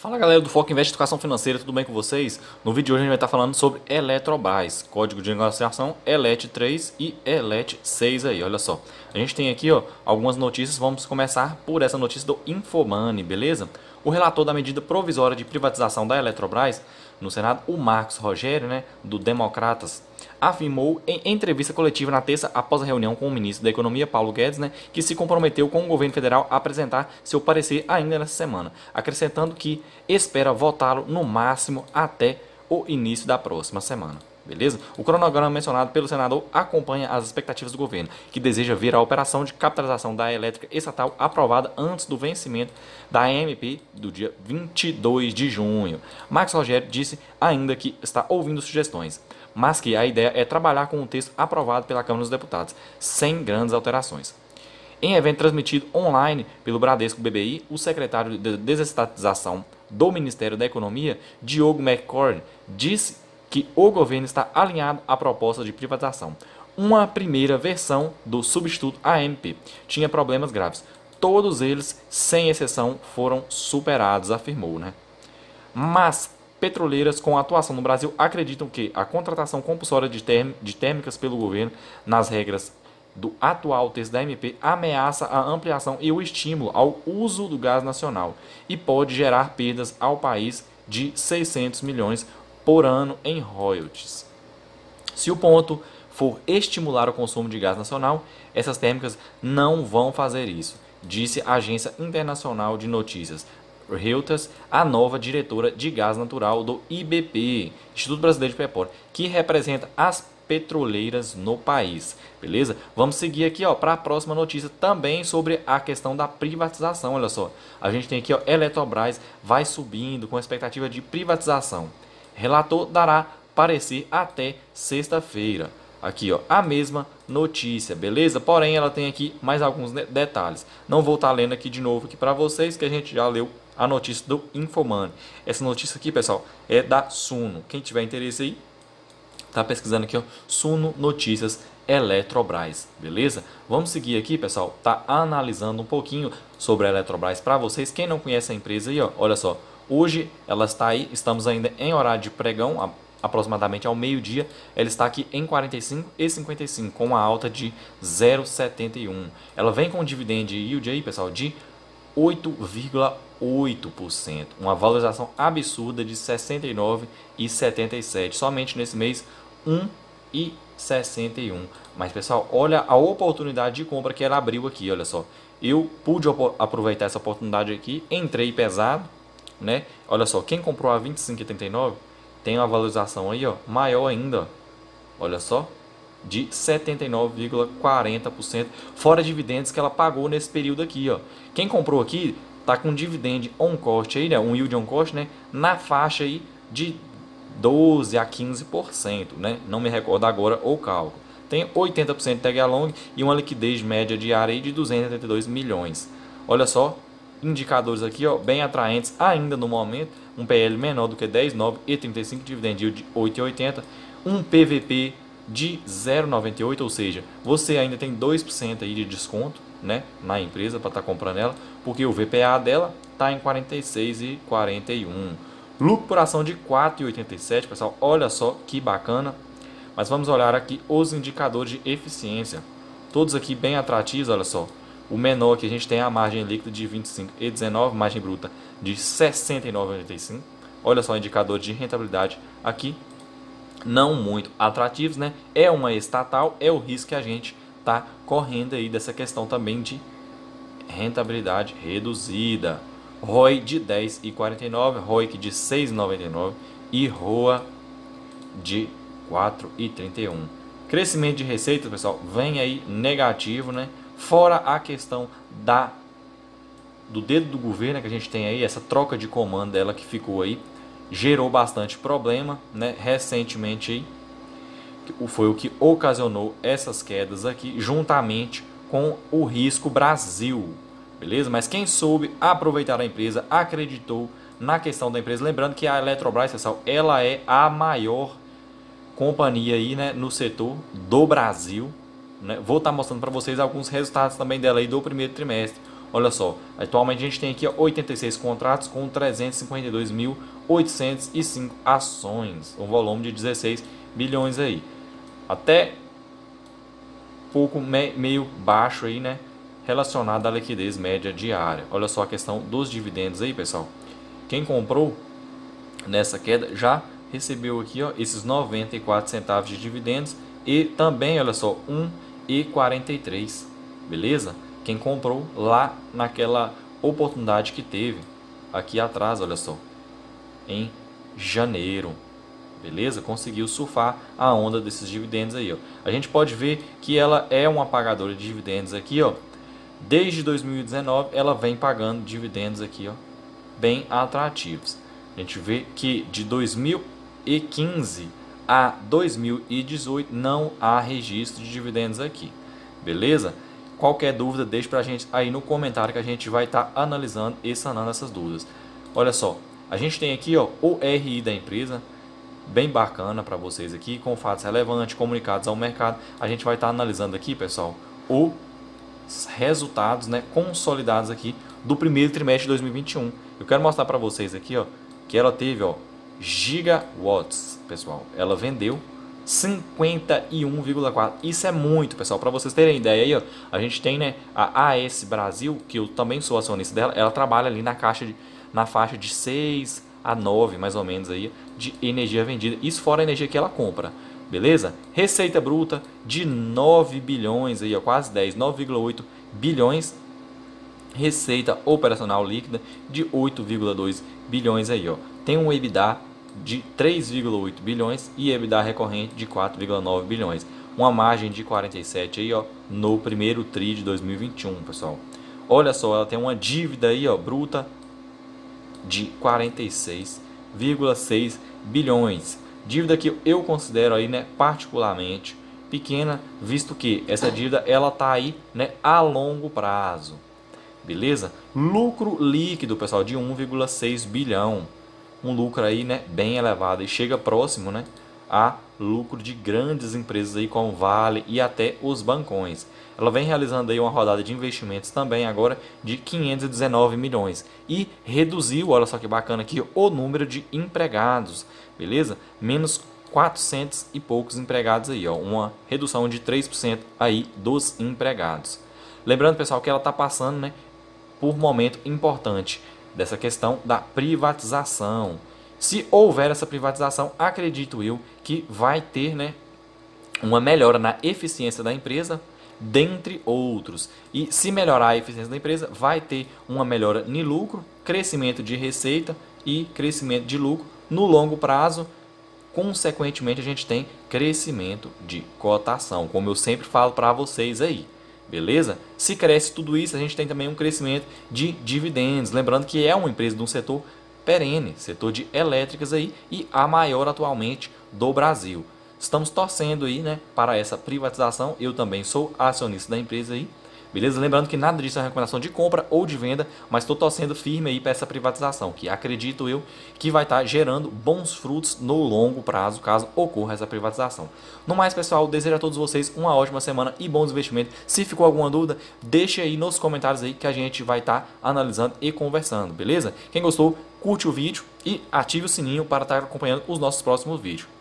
Fala galera do Foco Investe Educação Financeira, tudo bem com vocês? No vídeo de hoje a gente vai estar falando sobre Eletrobras, código de negociação ELET3 e ELET6 aí, olha só. A gente tem aqui ó, algumas notícias, vamos começar por essa notícia do Infomoney, beleza? O relator da medida provisória de privatização da Eletrobras no Senado, o Marcos Rogério, né, do Democratas, afirmou em entrevista coletiva na terça após a reunião com o ministro da Economia, Paulo Guedes, né, que se comprometeu com o governo federal a apresentar seu parecer ainda nessa semana, acrescentando que espera votá-lo no máximo até o início da próxima semana. Beleza? O cronograma mencionado pelo senador acompanha as expectativas do governo, que deseja ver a operação de capitalização da elétrica estatal aprovada antes do vencimento da MP do dia 22 de junho. Max Rogério disse ainda que está ouvindo sugestões, mas que a ideia é trabalhar com o texto aprovado pela Câmara dos Deputados, sem grandes alterações. Em evento transmitido online pelo Bradesco BBI, o secretário de desestatização do Ministério da Economia, Diogo McCord, disse que o governo está alinhado à proposta de privatização. Uma primeira versão do substituto AMP tinha problemas graves. Todos eles, sem exceção, foram superados, afirmou. Né? Mas petroleiras com atuação no Brasil acreditam que a contratação compulsória de, de térmicas pelo governo nas regras do atual texto da MP ameaça a ampliação e o estímulo ao uso do gás nacional e pode gerar perdas ao país de 600 milhões por ano em royalties. Se o ponto for estimular o consumo de gás nacional, essas térmicas não vão fazer isso, disse a agência internacional de notícias Reuters, a nova diretora de gás natural do IBP, Instituto Brasileiro de Petróleo, que representa as petroleiras no país. Beleza? Vamos seguir aqui ó para a próxima notícia também sobre a questão da privatização. Olha só, a gente tem aqui ó Eletrobras vai subindo com expectativa de privatização. Relator dará parecer até sexta-feira. Aqui, ó, a mesma notícia, beleza? Porém, ela tem aqui mais alguns detalhes. Não vou estar tá lendo aqui de novo aqui para vocês, que a gente já leu a notícia do Infomoney. Essa notícia aqui, pessoal, é da Suno. Quem tiver interesse aí, tá pesquisando aqui, ó, Suno Notícias Eletrobras, beleza? Vamos seguir aqui, pessoal, tá analisando um pouquinho sobre a Eletrobras para vocês. Quem não conhece a empresa aí, ó, olha só, Hoje ela está aí, estamos ainda em horário de pregão, aproximadamente ao meio-dia. Ela está aqui em 45 e 55 com uma alta de 0,71. Ela vem com um dividend yield aí, pessoal, de 8,8%, uma valorização absurda de 69,77. Somente nesse mês 1,61. Mas pessoal, olha a oportunidade de compra que ela abriu aqui, olha só. Eu pude aproveitar essa oportunidade aqui, entrei pesado, né? Olha só, quem comprou a 25,89 tem uma valorização aí, ó, maior ainda. Olha só, de 79,40%, fora dividendos que ela pagou nesse período aqui, ó. Quem comprou aqui tá com dividend on cost aí, né, um yield on cost, né, na faixa aí de 12 a 15%, né? Não me recordo agora o cálculo. Tem 80% de tag along e uma liquidez média diária aí de 282 milhões. Olha só, indicadores aqui ó, bem atraentes ainda no momento, um PL menor do que 10,9 e 35 dividend yield de 8,80, um PVP de 0,98, ou seja, você ainda tem 2% aí de desconto, né, na empresa para estar tá comprando ela, porque o VPA dela está em 46,41. Lucro por ação de 4,87, pessoal. Olha só que bacana. Mas vamos olhar aqui os indicadores de eficiência. Todos aqui bem atrativos, olha só. O menor que a gente tem a margem líquida de 25 e 19, margem bruta de 69,85. Olha só o indicador de rentabilidade aqui, não muito atrativos, né? É uma estatal, é o risco que a gente está correndo aí dessa questão também de rentabilidade reduzida. ROI de 10,49, ROIC de 6,99 e ROA de 4,31. Crescimento de receita, pessoal, vem aí negativo, né? Fora a questão da do dedo do governo que a gente tem aí, essa troca de comando dela que ficou aí, gerou bastante problema, né? Recentemente aí, foi o que ocasionou essas quedas aqui, juntamente com o risco Brasil, beleza? Mas quem soube aproveitar a empresa, acreditou na questão da empresa, lembrando que a Eletrobras, pessoal, ela é a maior companhia aí, né, no setor do Brasil, né? Vou estar tá mostrando para vocês alguns resultados também dela aí do primeiro trimestre. Olha só, atualmente a gente tem aqui ó, 86 contratos com 352.805 ações, um volume de 16 bilhões aí. Até pouco meio baixo aí, né? Relacionado à liquidez média diária. Olha só a questão dos dividendos aí, pessoal. Quem comprou nessa queda já recebeu aqui, ó, esses 94 centavos de dividendos e também, olha só, 1,43, beleza? Quem comprou lá naquela oportunidade que teve aqui atrás, olha só, em janeiro, beleza? Conseguiu surfar a onda desses dividendos aí, ó. A gente pode ver que ela é uma pagadora de dividendos aqui, ó. Desde 2019 ela vem pagando dividendos aqui, ó, bem atrativos. A gente vê que de 2015 a 2018 não há registro de dividendos aqui, beleza? Qualquer dúvida, deixe para a gente aí no comentário que a gente vai estar tá analisando e sanando essas dúvidas. Olha só, a gente tem aqui ó, o RI da empresa, bem bacana para vocês aqui, com fatos relevantes, comunicados ao mercado. A gente vai estar tá analisando aqui, pessoal, os resultados né, consolidados aqui do primeiro trimestre de 2021. Eu quero mostrar para vocês aqui ó, que ela teve ó, gigawatts, pessoal. Ela vendeu 51,4. Isso é muito, pessoal. Para vocês terem ideia aí, ó, a gente tem, né, a AS Brasil, que eu também sou acionista dela, ela trabalha ali na caixa de, na faixa de 6 a 9, mais ou menos aí, de energia vendida. Isso fora a energia que ela compra. Beleza? Receita bruta de 9 bilhões aí, ó, quase 10, 9,8 bilhões. Receita operacional líquida de 8,2 bilhões aí, ó. Tem um EBITDA de 3,8 bilhões e EBITDA recorrente de 4,9 bilhões. Uma margem de 47 aí, ó, no primeiro tri de 2021, pessoal. Olha só, ela tem uma dívida aí, ó, bruta de 46,6 bilhões. Dívida que eu considero aí, né, particularmente pequena, visto que essa dívida ela tá aí, né, a longo prazo. Beleza? Lucro líquido, pessoal, de 1,6 bilhão um lucro aí, né, bem elevado e chega próximo, né, a lucro de grandes empresas aí como Vale e até os bancões. Ela vem realizando aí uma rodada de investimentos também agora de 519 milhões e reduziu, olha só que bacana aqui, o número de empregados, beleza? Menos 400 e poucos empregados aí, ó, uma redução de 3% aí dos empregados. Lembrando, pessoal, que ela está passando, né, por momento importante dessa questão da privatização. Se houver essa privatização, acredito eu que vai ter né, uma melhora na eficiência da empresa, dentre outros. E se melhorar a eficiência da empresa, vai ter uma melhora no lucro, crescimento de receita e crescimento de lucro no longo prazo. Consequentemente, a gente tem crescimento de cotação, como eu sempre falo para vocês aí. Beleza? Se cresce tudo isso, a gente tem também um crescimento de dividendos. Lembrando que é uma empresa de um setor perene, setor de elétricas aí e a maior atualmente do Brasil. Estamos torcendo aí, né, para essa privatização. Eu também sou acionista da empresa aí Beleza? Lembrando que nada disso é recomendação de compra ou de venda, mas estou torcendo firme aí para essa privatização, que acredito eu que vai estar tá gerando bons frutos no longo prazo, caso ocorra essa privatização. No mais, pessoal, desejo a todos vocês uma ótima semana e bons investimentos. Se ficou alguma dúvida, deixe aí nos comentários aí que a gente vai estar tá analisando e conversando, beleza? Quem gostou, curte o vídeo e ative o sininho para estar tá acompanhando os nossos próximos vídeos.